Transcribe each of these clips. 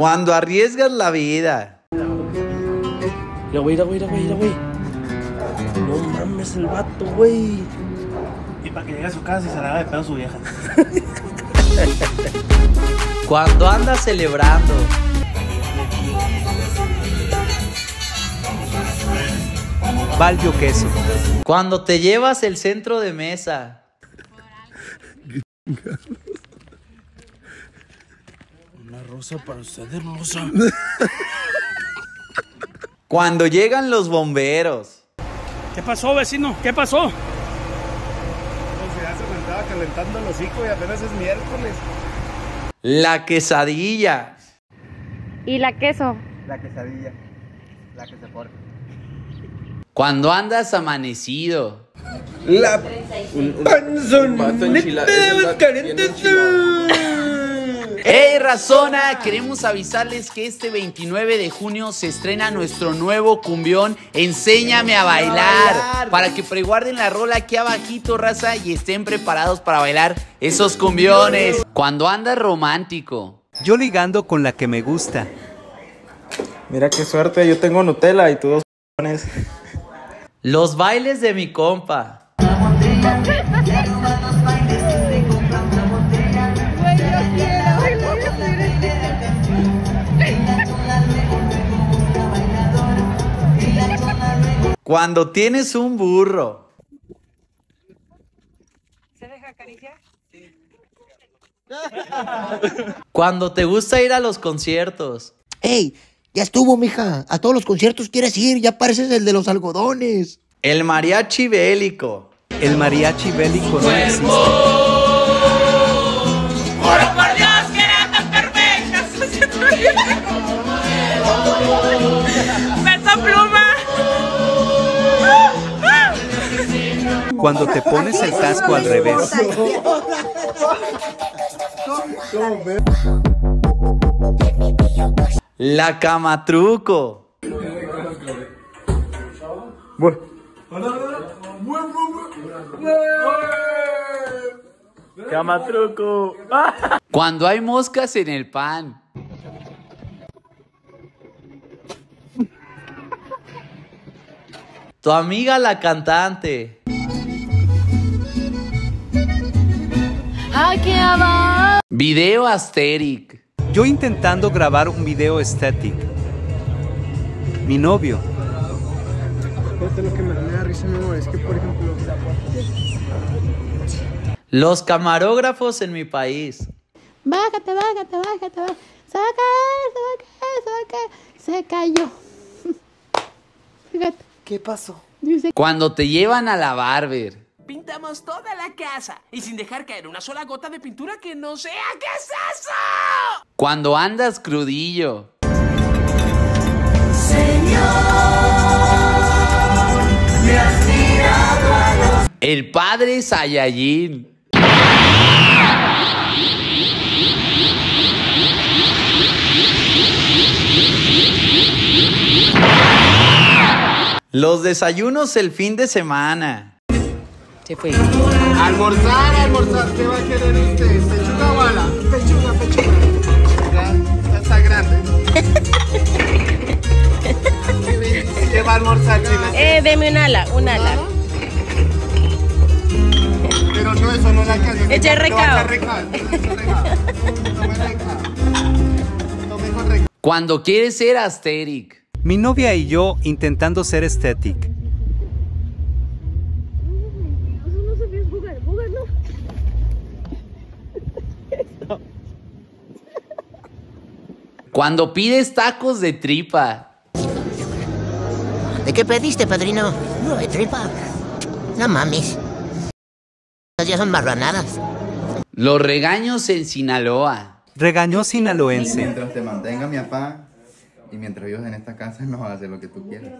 Cuando arriesgas la vida. Mira, güey, mira, güey, mira, güey, mira, güey. No mames el vato, güey. Y para que llegue a su casa y se le haga de pedo a su vieja. Cuando andas celebrando. Valvio queso. Cuando te llevas el centro de mesa. Rosa para usted, hermosa. Cuando llegan los bomberos. ¿Qué pasó, vecino? ¿Qué pasó? Pues ya se me estaba calentando el hocico y apenas es miércoles. La quesadilla. ¿Y la queso? La quesadilla. La que se porta. Cuando andas amanecido. La panzoneta ¡Hey Razona! Queremos avisarles que este 29 de junio se estrena nuestro nuevo cumbión Enséñame a bailar. Para que preguarden la rola aquí abajito, raza, y estén preparados para bailar esos cumbiones. Cuando andas romántico. Yo ligando con la que me gusta. Mira qué suerte, yo tengo Nutella y tú dos p***ones. Los bailes de mi compa. Cuando tienes un burro. Cuando te gusta ir a los conciertos. ¡Ey! Ya estuvo, mija. A todos los conciertos quieres ir. Ya pareces el de los algodones. El mariachi bélico. El mariachi bélico no existe. Cuando te pones el casco al revés. La cama truco. Cama truco. Cuando hay moscas en el pan. Tu amiga la cantante. Video Asteric. Yo intentando grabar un video estético. Mi novio. Lo que me da risa, mi amor, es que por ejemplo. Los camarógrafos en mi país. Bájate, bájate, bájate, bájate. Se va a caer, se va a caer, se va a caer. Se cayó. Fíjate. ¿Qué pasó? Cuando te llevan a la barber. Pintamos toda la casa y sin dejar caer una sola gota de pintura que no sea. ¿Qué es eso? Cuando andas crudillo. El padre Saiyajin. Los desayunos el fin de semana. Se fue. Almorzar, almorzar, ¿qué va a querer usted? ¿Pechuga o bala? Pechuga, pechuga. Ya, ya está grande. ¿Qué va a almorzar, china? Eh, deme un ala, un ala. Pero no, eso no la alcanza. Echa recao. Cuando quieres ser Asterix. Mi novia y yo intentando ser estético. Cuando pides tacos de tripa. ¿De qué pediste, padrino? No, de tripa. No mames. Estas ya son marranadas. Los regaños en Sinaloa. Regañó sinaloense. Mientras te mantenga mi papá y mientras vivas en esta casa no vas a hacer lo que tú quieras.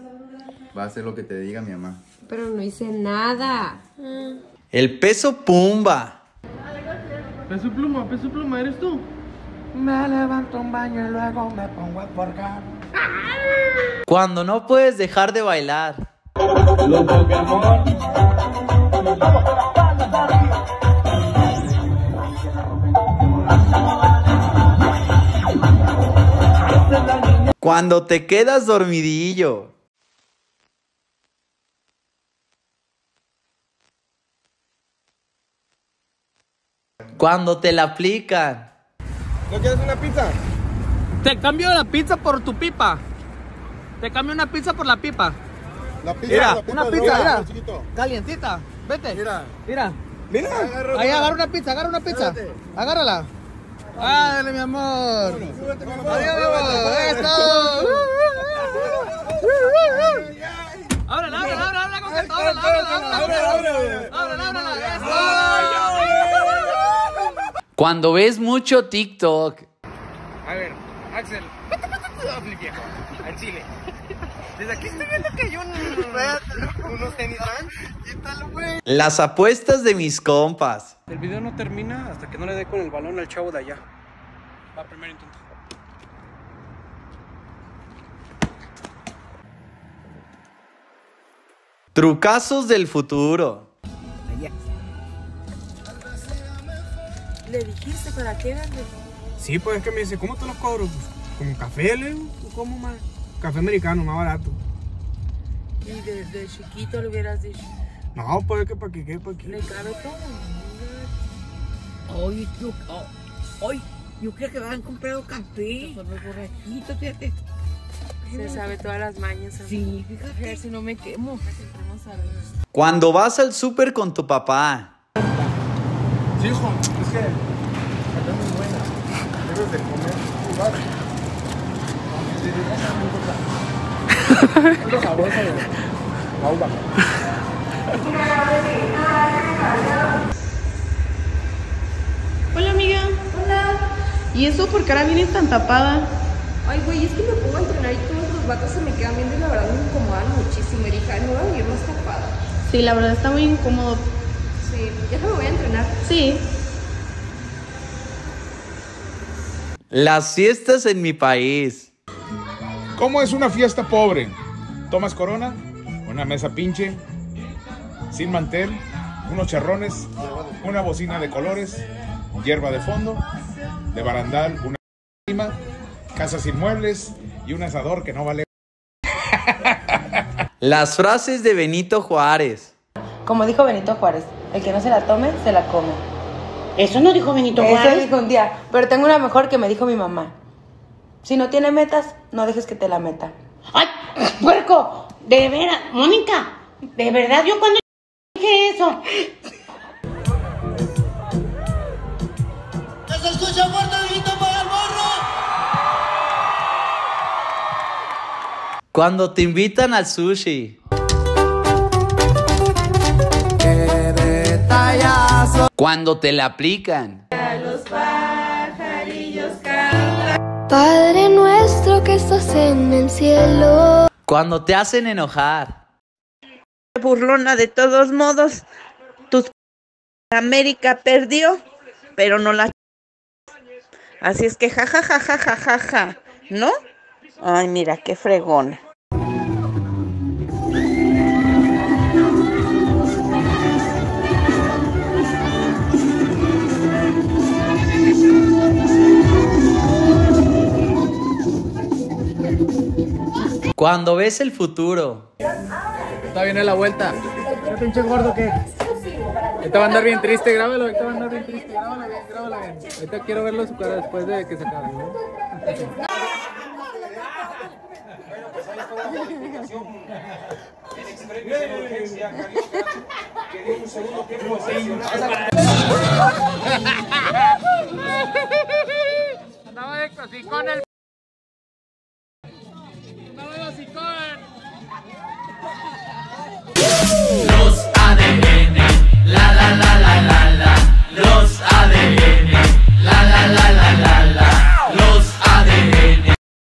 Vas a hacer lo que te diga mi mamá. Pero no hice nada. El peso pumba. Peso pluma, peso pluma, ¿eres tú? Me levanto un baño y luego me pongo a forjar. Cuando no puedes dejar de bailar. Cuando te quedas dormidillo. Cuando te la aplican. ¿No quieres una pizza? Te cambio la pizza por tu pipa. Te cambio una pizza por la pipa. La pizza, Mira, la pizza una pizza, mira. chiquito. Calientita. Vete. Mira. Mira. Mira. Ahí agarra una pizza, agarra una pizza. Espérate. Agárrala. Ándale, mi amor. Súbete, mi amor, Adiós, mi amor. Eso. Ábrela, ábrela, ábrela, ábrela, coqueto. Ábrela, ábrela, ábrela. Ábrela, ábrela. Ábrela, ábrela. Cuando ves mucho TikTok. A ver, Axel. viejo, al chile. Desde aquí estoy viendo que hay un, unos tenis güey. Las apuestas de mis compas. El video no termina hasta que no le dé con el balón al chavo de allá. Va, primer intento. Trucazos del futuro. ¿Le dijiste para qué eran? Sí, pues es que me dice, ¿cómo te los cobro? Pues, como café, le digo. ¿Cómo más? Café americano, más barato. Y desde chiquito le hubieras dicho. No, pues es que para qué, qué, para qué. Le cabe todo. Oye, yo, oye, yo creo que me han comprado café. Borrachitos, fíjate. Se sabe todas las mañas. Sí, fíjate. A ver si no me quemo. Cuando vas al súper con tu papá. Sí, hijo, que acá es muy buena. Debes de comer jugar. Es lo sabroso de la uva. Hola, amiga. Hola. ¿Y eso por qué ahora vienes tan tapada? Ay, güey, es que me pongo a entrenar y todos los vatos se me quedan viendo y la verdad me incomodan muchísimo. Y dije, ay, no voy a venir más tapada. Sí, la verdad está muy incómodo. Sí, ya me voy a entrenar. Sí. Las fiestas en mi país. ¿Cómo es una fiesta pobre? Tomas corona, una mesa pinche, sin mantel, unos charrones, una bocina de colores, hierba de fondo, de barandal, una prima, casa sin muebles y un asador que no vale. Las frases de Benito Juárez. Como dijo Benito Juárez, el que no se la tome, se la come. Eso no dijo Benito Eso Juárez. dijo un día, pero tengo una mejor que me dijo mi mamá. Si no tiene metas, no dejes que te la meta. ¡Ay, puerco! De veras, Mónica, de verdad, yo cuando dije eso. ¡Que se escucha fuerte el grito para el morro! Cuando te invitan al sushi. Cuando te la aplican. Los pajarillos cantan. Padre nuestro que estás en el cielo. Cuando te hacen enojar. burlona de todos modos. Tus América perdió, pero no la Así es que ja ja ja ja ja ja ja, ¿no? Ay, mira qué fregona. Cuando ves el futuro. Está viene la vuelta. ¿Qué pinche gordo qué? Ahorita va a andar bien triste, grábalo, ahorita va a andar bien triste, grábalo bien, grábalo bien. Ahorita quiero verlo su cara después de que se acabe. ¿no? Andaba de así con el